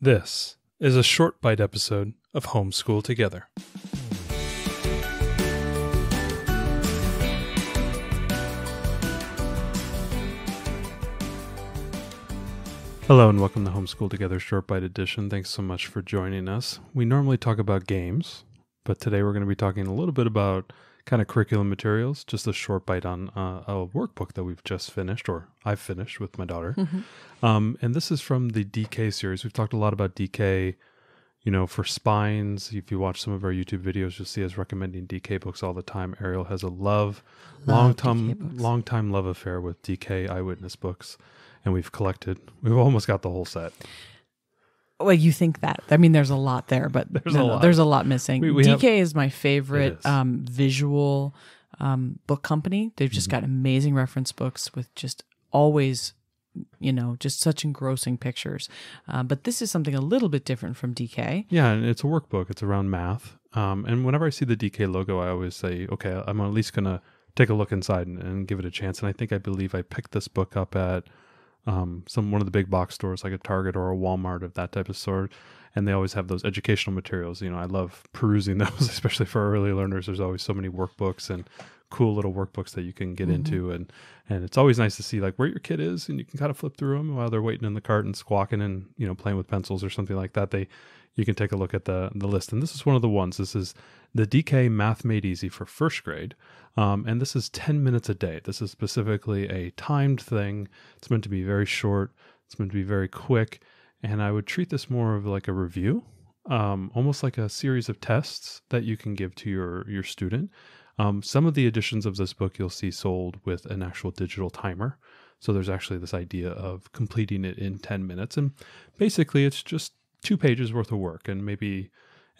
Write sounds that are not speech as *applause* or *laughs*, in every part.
This is a short bite episode of Homeschool Together. Hello and welcome to Homeschool Together Short Bite Edition. Thanks so much for joining us. We normally talk about games, but today we're going to be talking a little bit about kind of curriculum materials, just a short bite on uh, a workbook that we've just finished, or I've finished with my daughter. Um, and this is from the DK series. We've talked a lot about DK, you know, for spines. If you watch some of our YouTube videos, you'll see us recommending DK books all the time. Ariel has a love, long Love DK time, long time love affair with DK eyewitness books, and we've collected. We've almost got the whole set. Well, you think that? I mean, there's a lot there, but There's no, a lot. there's a lot missing. We- we DK have- is my favorite um, visual um, book company. They've just Mm-hmm. got amazing reference books with just always, you know, just such engrossing pictures. Uh, but this is something a little bit different from DK. Yeah, and it's a workbook. It's around math. Um, and whenever I see the DK logo, I always say, okay, I'm at least gonna take a look inside and, and give it a chance. And I think I believe I picked this book up at um, some one of the big box stores, like a Target or a Walmart of that type of store. And they always have those educational materials. You know, I love perusing *laughs* those, especially for early learners. There's always so many workbooks and cool little workbooks that you can get into and and it's always nice to see like where your kid is and you can kind of flip through them while they're waiting in the cart and squawking and you know playing with pencils or something like that they you can take a look at the the list. And this is one of the ones. This is the dk math made easy for first grade. Um, and this is 10 minutes a day. This is specifically a timed thing. It's meant to be very short. It's meant to be very quick. And i would treat this more of like a review um, almost like a series of tests that you can give to your your student. Um, some of the editions of this book you'll see sold with an actual digital timer. So there's actually this idea of completing it in 10 minutes. And basically it's just two pages worth of work and maybe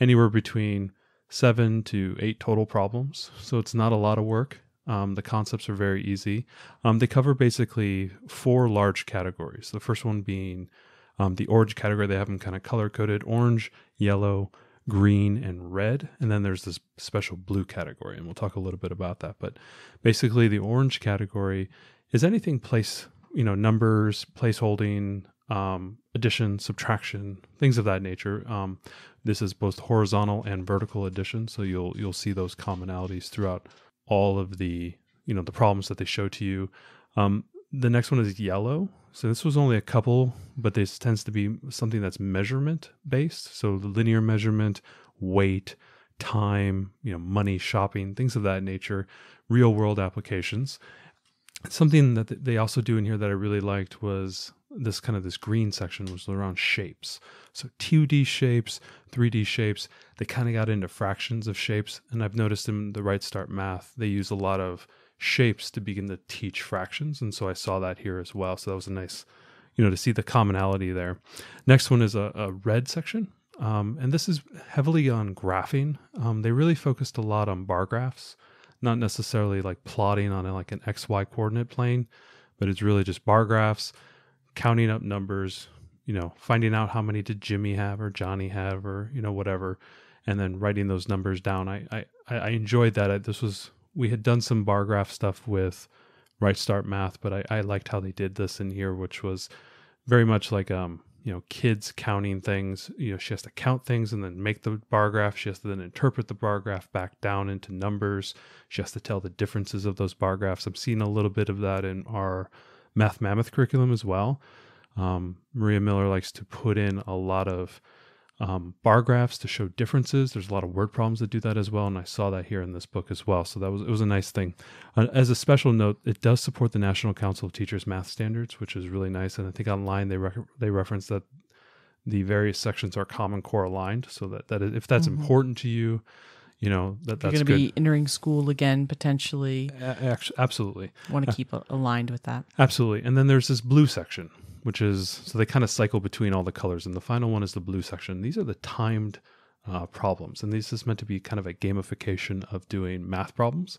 anywhere between seven to eight total problems. So it's not a lot of work. Um, the concepts are very easy. Um, they cover basically four large categories. The first one being um, the orange category. They have them kind of color coded orange, yellow, green, and red. And then there's this special blue category. And we'll talk a little bit about that. But basically, the orange category is anything place, you know, numbers, place holding, um, addition, subtraction, things of that nature. Um, this is both horizontal and vertical addition, so you'll you'll see those commonalities throughout all of the you know the problems that they show to you. Um, the next one is yellow. So this was only a couple, but this tends to be something that's measurement based. So linear measurement, weight, time, you know, money, shopping, things of that nature, real world applications. Something that they also do in here that I really liked was this kind of this green section was around shapes. So 2D shapes, 3D shapes, they kind of got into fractions of shapes. And I've noticed in the Right Start Math, they use a lot of shapes to begin to teach fractions. And so I saw that here as well. So that was a nice, you know, to see the commonality there. Next one is a, a red section. Um, and this is heavily on graphing. Um, they really focused a lot on bar graphs, not necessarily like plotting on a, like an XY coordinate plane, but it's really just bar graphs, counting up numbers, you know, finding out how many did Jimmy have or Johnny have or, you know, whatever, and then writing those numbers down. I, I, I enjoyed that. I, this was, we had done some bar graph stuff with Right Start Math, but I, I liked how they did this in here, which was very much like, um, you know, kids counting things. You know, she has to count things and then make the bar graph. She has to then interpret the bar graph back down into numbers. She has to tell the differences of those bar graphs. I'm seeing a little bit of that in our Math Mammoth curriculum as well. Um, Maria Miller likes to put in a lot of um, bar graphs to show differences. There's a lot of word problems that do that as well, and I saw that here in this book as well. So that was it was a nice thing. Uh, as a special note, it does support the National Council of Teachers math standards, which is really nice. And I think online they rec- they reference that the various sections are Common Core aligned, so that that if that's Mhm. important to you, you know that You're that's going to be entering school again potentially. A- absolutely. Want to keep a- aligned with that. Absolutely. And then there's this blue section, which is so they kind of cycle between all the colors. And the final one is the blue section. These are the timed uh, problems. And this is meant to be kind of a gamification of doing math problems.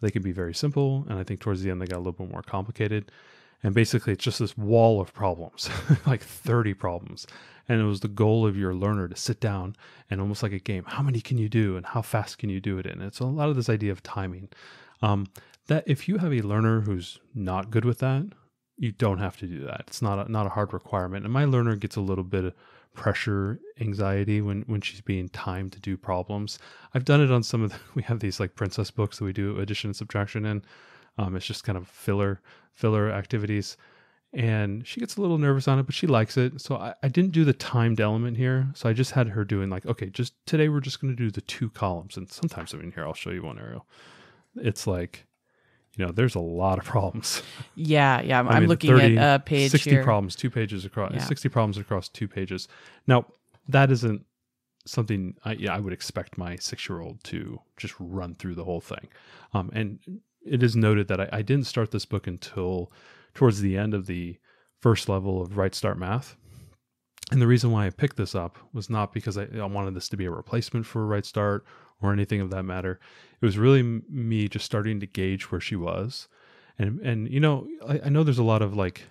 They can be very simple. And I think towards the end, they got a little bit more complicated. And basically, it's just this wall of problems, *laughs* like 30 problems. And it was the goal of your learner to sit down and almost like a game, how many can you do and how fast can you do it? And it's a lot of this idea of timing. Um, that if you have a learner who's not good with that, you don't have to do that. It's not a, not a hard requirement. And my learner gets a little bit of pressure anxiety when when she's being timed to do problems. I've done it on some of the, *laughs* we have these like princess books that we do addition and subtraction in. Um, it's just kind of filler filler activities and she gets a little nervous on it, but she likes it. So I, I, didn't do the timed element here. So I just had her doing like, okay, just today we're just going to do the two columns. And sometimes I mean, here, I'll show you one Ariel. It's like, you know, there's a lot of *laughs* problems. Yeah, yeah. I'm, I mean, looking 30, at a page 60 here. problems, two pages across, yeah. 60 problems across two pages. Now, that isn't something I, yeah, I would expect my six year old to just run through the whole thing. Um, and it is noted that I, I didn't start this book until towards the end of the first level of Right Start Math. And the reason why I picked this up was not because I, I wanted this to be a replacement for Right Start or anything of that matter. It was really me just starting to gauge where she was. And, and you know, I, I know there's a lot of like,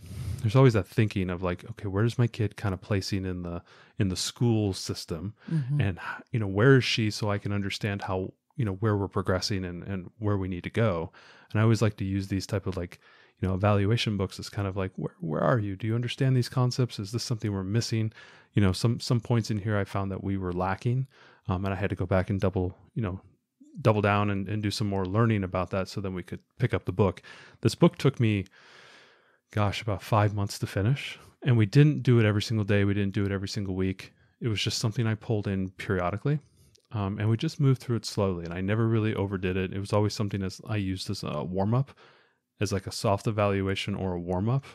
there's always that thinking of like, okay, where's my kid kind of placing in the in the school system, mm-hmm. and you know, where is she so I can understand how you know where we're progressing and and where we need to go. And I always like to use these type of like you know evaluation books is kind of like where where are you? Do you understand these concepts? Is this something we're missing? You know some some points in here i found that we were lacking um, and i had to go back and double you know double down and, and do some more learning about that so then we could pick up the book. This book took me gosh about five months to finish and we didn't do it every single day. We didn't do it every single week. It was just something i pulled in periodically um, and we just moved through it slowly and i never really overdid it it was always something as i used as a warm-up as like a soft evaluation or a warm up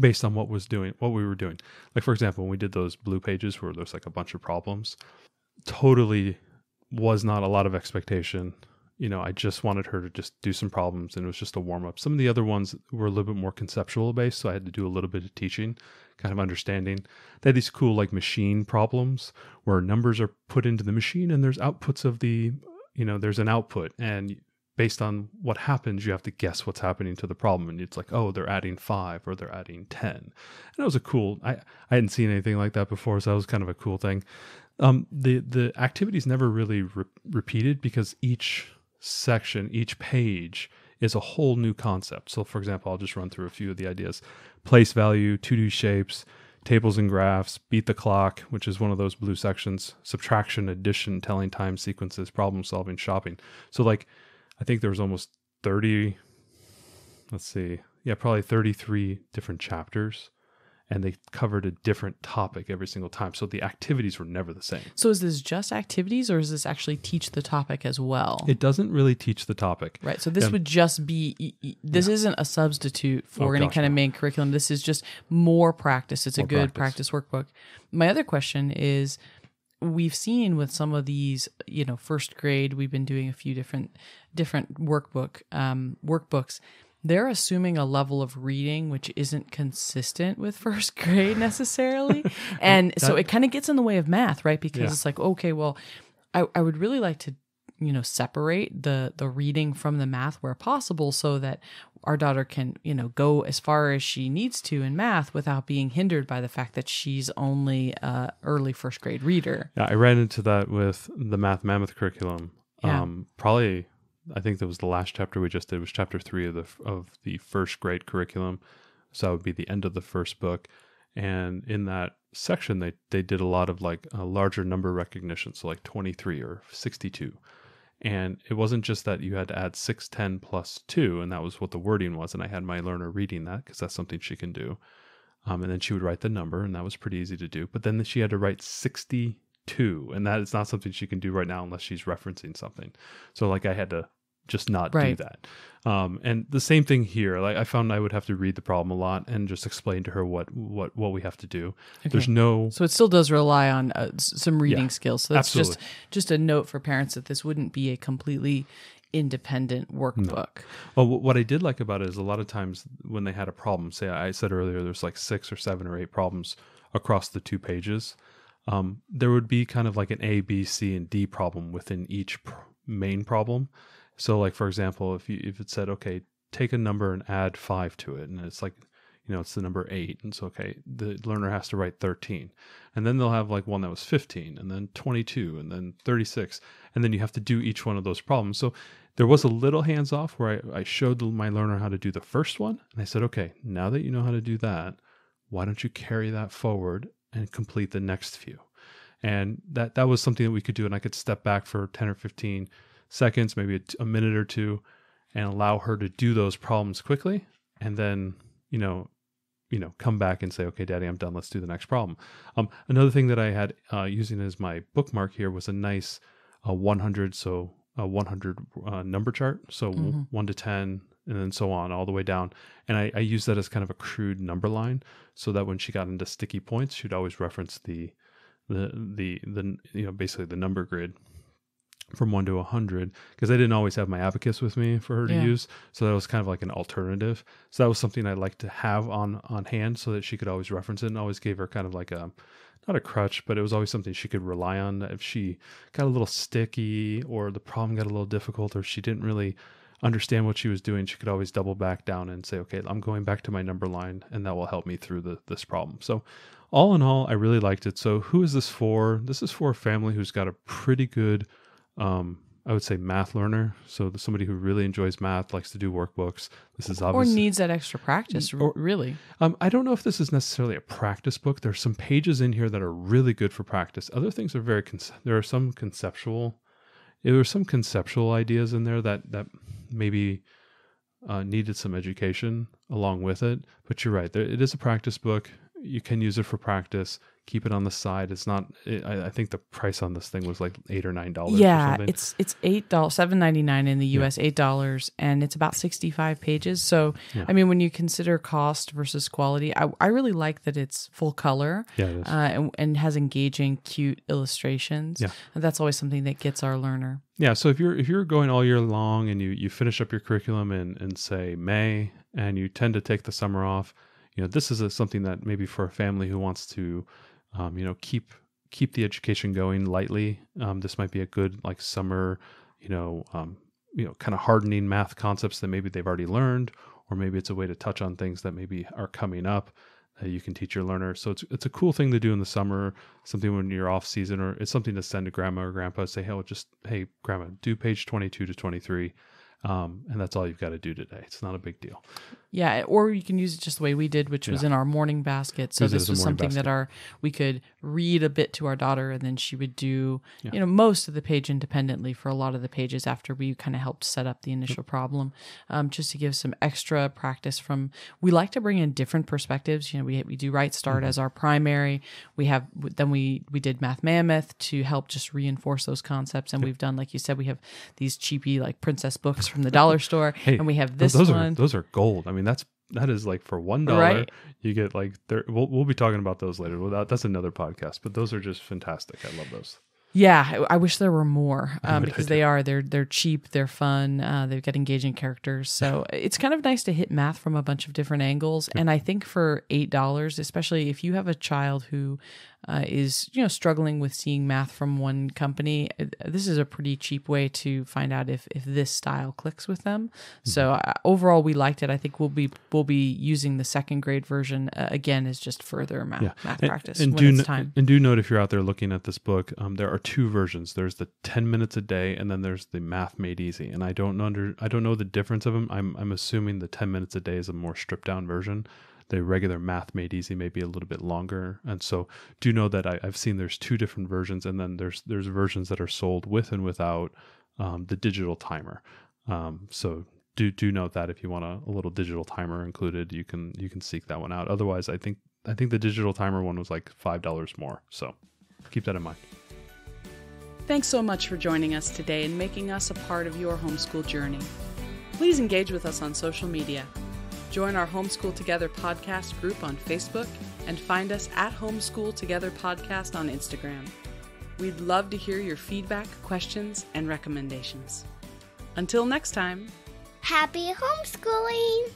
based on what was doing what we were doing. Like for example, when we did those blue pages where there's like a bunch of problems, totally was not a lot of expectation. You know, I just wanted her to just do some problems and it was just a warm up. Some of the other ones were a little bit more conceptual based, so I had to do a little bit of teaching, kind of understanding. They had these cool like machine problems where numbers are put into the machine and there's outputs of the you know, there's an output and based on what happens, you have to guess what's happening to the problem. And it's like, oh, they're adding five or they're adding 10. And it was a cool, I, I hadn't seen anything like that before. So that was kind of a cool thing. Um, the, the activities never really re- repeated because each section, each page is a whole new concept. So for example, I'll just run through a few of the ideas. Place value, to do shapes, tables and graphs, beat the clock, which is one of those blue sections, subtraction, addition, telling time sequences, problem solving, shopping. So like I think there was almost 30 let's see. Yeah, probably 33 different chapters and they covered a different topic every single time. So the activities were never the same. So is this just activities or is this actually teach the topic as well? It doesn't really teach the topic. Right. So this would just be this yeah. isn't a substitute for oh, any gosh, kind no. of main curriculum. This is just more practice. It's more a good practice. practice workbook. My other question is we've seen with some of these you know first grade we've been doing a few different different workbook um, workbooks they're assuming a level of reading which isn't consistent with *laughs* first grade necessarily *laughs* and that, so it kind of gets in the way of math right because yeah. it's like okay well I, I would really like to you know separate the the reading from the math where possible so that our daughter can you know go as far as she needs to in math without being hindered by the fact that she's only a early first grade reader yeah i ran into that with the math mammoth curriculum yeah. um probably i think that was the last chapter we just did was chapter three of the of the first grade curriculum so that would be the end of the first book and in that section they they did a lot of like a larger number recognition so like 23 or 62 and it wasn't just that you had to add 610 plus 2, and that was what the wording was. And I had my learner reading that because that's something she can do. Um, and then she would write the number, and that was pretty easy to do. But then she had to write 62, and that is not something she can do right now unless she's referencing something. So, like, I had to just not right. do that. Um, and the same thing here. Like I found I would have to read the problem a lot and just explain to her what what what we have to do. Okay. There's no so it still does rely on uh, some reading yeah, skills. So that's absolutely. just just a note for parents that this wouldn't be a completely independent workbook. No. Well, what I did like about it is a lot of times when they had a problem, say I said earlier, there's like six or seven or eight problems across the two pages. Um, there would be kind of like an A, B, C, and D problem within each pr- main problem so like for example, if you if it said okay, take a number and add 5 to it and it's like you know, it's the number eight. And so, okay, the learner has to write 13. And then they'll have like one that was 15 and then 22 and then 36. And then you have to do each one of those problems. So there was a little hands off where I, I showed my learner how to do the first one. And I said, okay, now that you know how to do that, why don't you carry that forward and complete the next few? And that, that was something that we could do. And I could step back for 10 or 15 seconds, maybe a, a minute or two, and allow her to do those problems quickly. And then, you know, you know, come back and say, okay, daddy, I'm done. Let's do the next problem. Um, another thing that I had uh, using as my bookmark here was a nice uh, 100. So a 100 uh, number chart. So mm-hmm. one to 10 and then so on all the way down. And I, I use that as kind of a crude number line so that when she got into sticky points, she'd always reference the, the, the, the, you know, basically the number grid from one to a hundred because I didn't always have my abacus with me for her to yeah. use. So that was kind of like an alternative. So that was something I like to have on on hand so that she could always reference it and always gave her kind of like a not a crutch, but it was always something she could rely on if she got a little sticky or the problem got a little difficult or she didn't really understand what she was doing, she could always double back down and say, okay, I'm going back to my number line and that will help me through the, this problem. So all in all, I really liked it. So who is this for? This is for a family who's got a pretty good um, I would say math learner. So somebody who really enjoys math, likes to do workbooks. This is obviously or needs that extra practice. Or, really, um, I don't know if this is necessarily a practice book. There's some pages in here that are really good for practice. Other things are very. Con- there are some conceptual. There were some conceptual ideas in there that that maybe uh, needed some education along with it. But you're right. There, it is a practice book. You can use it for practice keep it on the side. It's not. It, I, I, think the price on this thing was like eight or nine dollars. Yeah, it's it's eight dollars, seven ninety nine in the U.S., yeah. eight dollars, and it's about sixty five pages. So, yeah. I mean, when you consider cost versus quality, I, I really like that it's full color. Yeah, uh, and, and has engaging, cute illustrations. Yeah, and that's always something that gets our learner. Yeah, so if you're if you're going all year long and you you finish up your curriculum in in say May and you tend to take the summer off, you know this is a, something that maybe for a family who wants to um, you know keep keep the education going lightly. Um, this might be a good like summer, you know, um, you know, kind of hardening math concepts that maybe they've already learned, or maybe it's a way to touch on things that maybe are coming up that you can teach your learners. So it's it's a cool thing to do in the summer, something when you're off season, or it's something to send to grandma or grandpa. Say, hey, well, just hey, grandma, do page twenty two to twenty three. Um, and that's all you've got to do today. It's not a big deal. Yeah, or you can use it just the way we did, which was in our morning basket. So this was something basket. that our we could read a bit to our daughter, and then she would do yeah. you know most of the page independently for a lot of the pages after we kind of helped set up the initial yep. problem, um, just to give some extra practice. From we like to bring in different perspectives. You know, we we do Right Start mm-hmm. as our primary. We have then we we did Math Mammoth to help just reinforce those concepts, and yep. we've done like you said, we have these cheapy like princess books from the dollar store, hey, and we have this those one. Are, those are gold. I mean, that's that is like for one dollar right. you get like there. We'll we'll be talking about those later. Well, that, that's another podcast, but those are just fantastic. I love those. Yeah, I wish there were more um, because they are. They're they're cheap. They're fun. Uh, they've got engaging characters. So it's kind of nice to hit math from a bunch of different angles. And I think for eight dollars, especially if you have a child who uh, is you know struggling with seeing math from one company, uh, this is a pretty cheap way to find out if if this style clicks with them. Mm-hmm. So uh, overall, we liked it. I think we'll be we'll be using the second grade version uh, again as just further math, yeah. math and, practice and do n- and do note if you're out there looking at this book, um, there are two versions. There's the 10 minutes a day, and then there's the math made easy. And I don't know under I don't know the difference of them. I'm I'm assuming the 10 minutes a day is a more stripped down version the regular math made easy may be a little bit longer and so do know that I, have seen there's two different versions and then there's there's versions that are sold with and without um, the digital timer um, so do do note that if you want a, a, little digital timer included you can you can seek that one out otherwise i think i think the digital timer one was like five dollars more so keep that in mind thanks so much for joining us today and making us a part of your homeschool journey please engage with us on social media Join our Homeschool Together podcast group on Facebook and find us at Homeschool Together Podcast on Instagram. We'd love to hear your feedback, questions, and recommendations. Until next time, happy homeschooling!